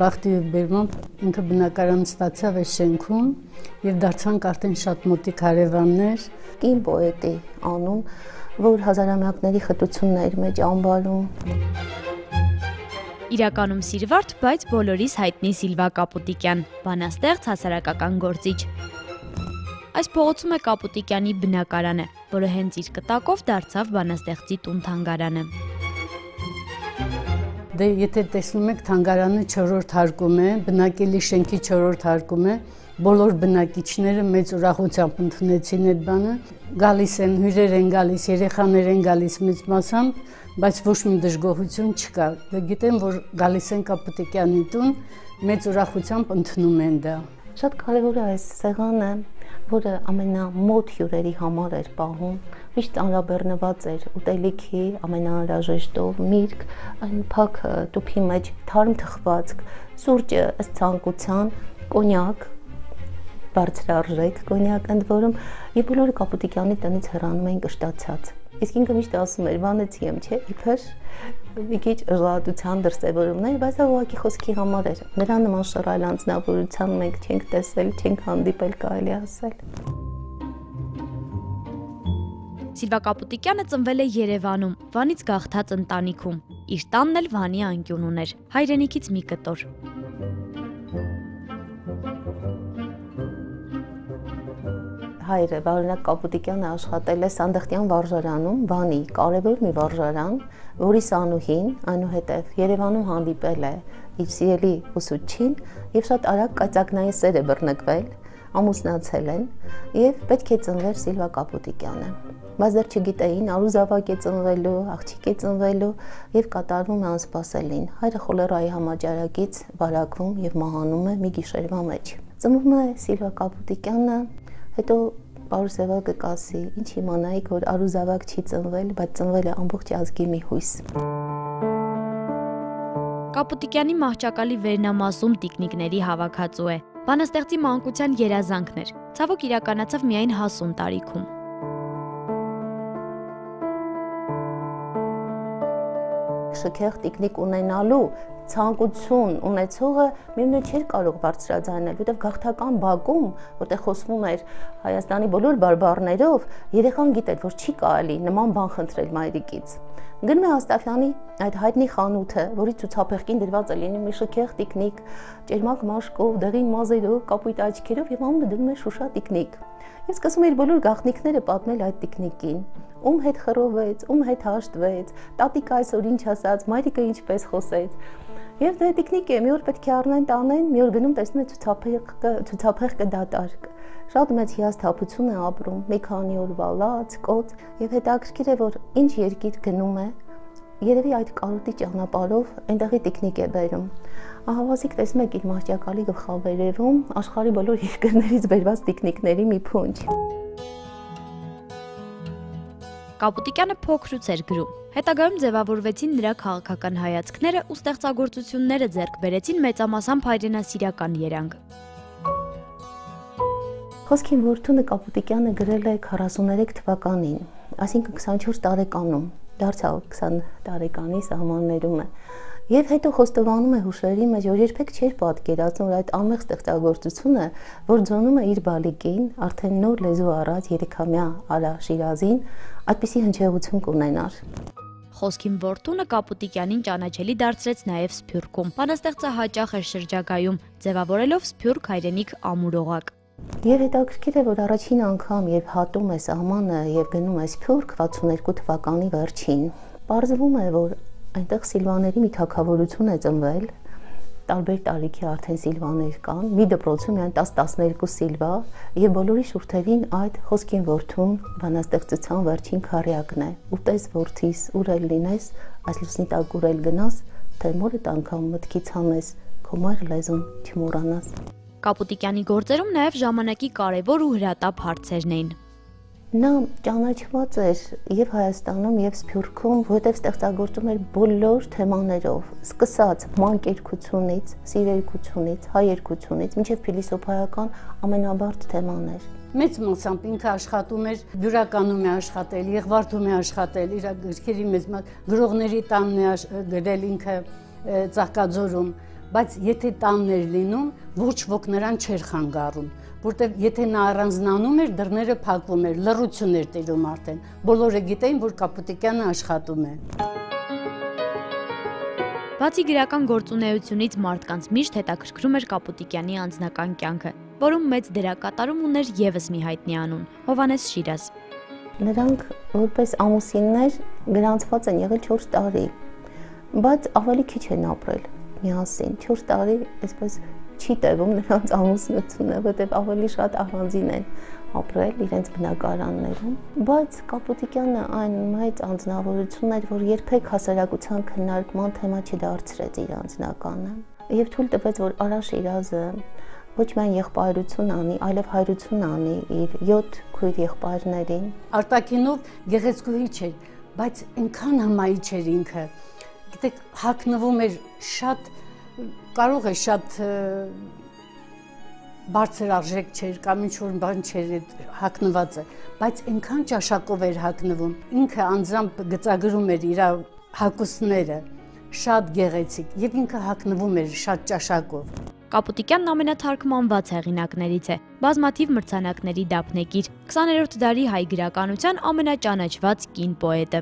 բախտի բերմամբ ինքը բնակարան ստացավ այս շենքում եւ դարձանք արդեն շատ մոտիկ հարևաններ։ Կին պոետի անուն, որ հազարամյակների խտություններ մեջ անվարում։ Իրականում Սիրվարդ, բայց բոլորիս հայտնի Սիլվա Կապուտիկյան, բանաստեղծ հասարակական գործիչ։ Այս փողոցում է Կապուտիկյանի բնակարանը, որը հենց իր կտակով դարձավ բանաստեղծի տուն թանգարանը։ Դե եթե տեսնում եք թանգարանը 4-րդ հարկում է, բնակելի շենքի 4-րդ հարկում է, բոլոր բնակիչները մեծ ուրախությամբ ընդունեցին այդ բանը։ Գալիս են, հյուրեր են գալիս, երեխաներ են գալիս մեծ մասամբ, բայց ոչ մի դժգոհություն չկա։ Դե գիտեմ, որ գալիս են Կապուտիկյանի տուն, մեծ ուրախությամբ ընդունում են դա։ Շատ կարևոր է այս սեղանը, որը ամենամոտ հյուրերի համար էր պահում, միշտ անրաբեռնված էր ուտելիքի ամենաանհրաժեշտով, միրգ, այն փակ տուփի մեջ թարմ թխվածք, սուրճը ըստ ցանկության, կոնյակ, բարձրարժեք կոնյակ ընդ որում, եւ բոլորը Կապուտիկյանի տնից հեռանում էին կշտացած։ Իսկ ինքը միշտ ասում էր, «Վանեցի եմ, չէ՞, իբր մի քիչ ժողովրդության դրսևորումներ, բայց դա ուղղակի խոսքի համար էր։ Նրա նման շռայլ անձնավորության մենք չենք տեսել, չենք հանդիպել, կարելի ասել։ Սիլվա Կապուտիկյանը ծնվել է Երևանում, Վանից գաղթած ընտանիքում։ Իր տանն էլ Վանի անկյուն ուներ, հայրենիքից մի կտոր։ հայրը Վարունակ Կապուտիկյանը աշխատել է Սանդեղտյան վարժարանում, Վանի, կարևոր մի վարժարան, որի սանուհին այնուհետև Երևանում հանդիպել է իր սիրելի ուսուցչին եւ շատ արագ կայծակնային սեր է բռնկվել, ամուսնացել են եւ պետք է ծնվեր Սիլվա Կապուտիկյանը։ Բայց դեռ չգիտեին արուզավակ է ծնվելու, աղջիկ է ծնվելու եւ կատարվում է անսպասելին։ Հայրը խոլերայի համաճարակից վարակվում եւ մահանում է մի գիշերվա մեջ։ Ծնվում է Սիլվա Կապուտիկյանը, հետո Պարուս Սևակը կասի, ինչ իմանայիք, որ արուզավակ չի ծնվել, բայց ծնվել է ամբողջ ազգի մի հույս։ Կապուտիկյանի մահճակալի վերնամասում տիկնիկների հավաքածու է։ Բանաստեղծի մանկության երազանքներ։ Ցավոք իրականացավ միայն հասուն տարիքում։ շքեղ տիկնիկ ունենալու ցանկություն ունեցողը միևնույն չէր կարող բարձրաձայնել, որտեղ գաղթական բակում, որտեղ խոսվում էր Հայաստանի բոլոր բարբառներով, երեխան գիտեր, որ չի կարելի նման բան խնդրել մայրիկից։ Գնում է Աստաֆյանի այդ հայտնի խանութը, որի ցուցափեղկին դրված է լինի մի շքեղ տիկնիկ, ճերմակ մաշկով, դեղին մազերով, կապույտ աչքերով եւ ամը դնում է Շուշա տիկնիկ։ Ես սկսում եմ բոլոր գաղտնիքները պատմել այդ տիկնիկին ում հետ խռովեց, ում հետ հաշտվեց, տատիկը այսօր ինչ ասաց, մայրիկը ինչպես խոսեց։ Եվ դե տեխնիկ է, մի օր պետք է առնեն տանեն, մի օր գնում տեսնում է ցուցափեղկը, ցուցափեղկը դատարկ։ Շատ մեծ հիասթափություն է ապրում, մի քանի օր վալած, կոց, եւ հետաքրքիր է, որ ինչ երկիր գնում է, երևի այդ կարոտի ճանապարհով այնտեղի տեխնիկ է բերում։ Ահավասիկ տեսնում եք իր մահճակալի գլխավերևում աշխարի բոլոր երկրներից բերված տեխնիկների մի փունջ։ Կապուտիկյանը փոքրուց էր գրում։ Հետագայում ձևավորվեցին նրա քաղաքական հայացքները ու ստեղծագործությունները ձեռք բերեցին մեծամասամբ հայրենասիրական երանգ։ Խոսքին Որթունը Կապուտիկյանը գրել է 43 թվականին, այսինքն 24 տարեկանում, դարձավ 20 տարեկանի սահմաններում է։ Եվ հետո խոստովանում է հուշերի մեջ, որ երբեք չէր պատկերացնում, որ այդ ամեղ ստեղծագործությունը, որ ձոնում է իր բալիկին, արդեն նոր լեզու առած երեքամյա Արա Շիրազին, այդպիսի հնչեղություն կունենար։ Խոսքին Որտունը Կապուտիկյանին ճանաչելի դարձրեց նաև Սփյուռքում։ Բանաստեղծը հաճախ էր շրջագայում, ձևավորելով Սփյուռք հայրենիք ամուրողակ։ Եվ հետաքրքիր է, որ առաջին անգամ երբ հատում է սահմանը եւ գնում է Սփյուռք 62 թվականի վերջին, Պարզվում է, որ այնտեղ Սիլվաների մի թակավորություն է ծնվել, տարբեր տարիքի արդեն Սիլվաներ կան, մի դպրոցում միայն 10-12 Սիլվա եւ բոլորի շուրթերին այդ խոսքին ворթուն բանաստեղծության վերջին քարյակն է։ Ուտես ворթիս, ուրել լինես, այս լուսնի տակ ուրել գնաս, թե մորդ անգամ մտքից հանես, քո մայր լեզուն չմոռանաս։ Կապուտիկյանի գործերում նաև ժամանակի կարևոր ու հրատապ հարցերն էին։ Նա ճանաչված էր եւ Հայաստանում եւ Սփյուռքում, որովհետեւ ստեղծագործում էր բոլոր թեմաներով, սկսած մանկերկությունից, սիրերկությունից, հայերկությունից, մինչեւ փիլիսոփայական ամենաբարդ թեմաներ։ Մեծ մասամբ ինքը աշխատում էր բյուրականում է աշխատել, Եղվարդում է աշխատել, իր գրքերի մեծ գրողների տանն է գրել ինքը Ծաղկաձորում բայց եթե տաններ լինում, ոչ ոք նրան չէր խանգարում, որտեվ եթե նա առանձնանում էր, դռները փակվում էր, լռություն էր տիրում արդեն։ Բոլորը գիտեին, որ Կապուտիկյանը աշխատում է։ Բացի գրական գործունեությունից մարդկանց միշտ հետաքրքրում էր Կապուտիկյանի անձնական կյանքը, որում մեծ դերակատարում ուներ եւս մի հայտնի անուն՝ Հովանես Շիրազ։ Նրանք որպես ամուսիններ գրանցված են եղել 4 տարի, բայց ավելի քիչ են ապրել միասին 4 տարի այսպես չի տևում նրանց ամուսնությունը, որտեղ ավելի շատ առանձին են ապրել իրենց բնակարաններում, բայց Կապուտիկյանը այն մեծ անձնավորություն էր, որ երբեք հասարակության քննարկման թեմա չդարձրեց իր անձնականը եւ թույլ տվեց, որ Արա Շիրազը ոչ միայն եղբայրություն անի, այլև հայրություն անի իր 7 քույր եղբայրներին։ Արտակինով գեղեցկուհի չէր, բայց այնքան համայի չէր ինքը։ Գիտեք, հակնվում էր շատ կարող է շատ բարձր արժեք չէր կամ ինչ որ բան չէր հակնված է, բայց այնքան ճաշակով էր հակնվում։ Ինքը անձամբ գծագրում էր իր հակուսները շատ գեղեցիկ եւ ինքը հակնվում էր շատ ճաշակով։ Կապուտիկյանն ամենաթարգմանված հեղինակներից է։ Բազմաթիվ մրցանակների դափնեկիր, 20-րդ դարի հայ գրականության ամենաճանաչված կին պոետը։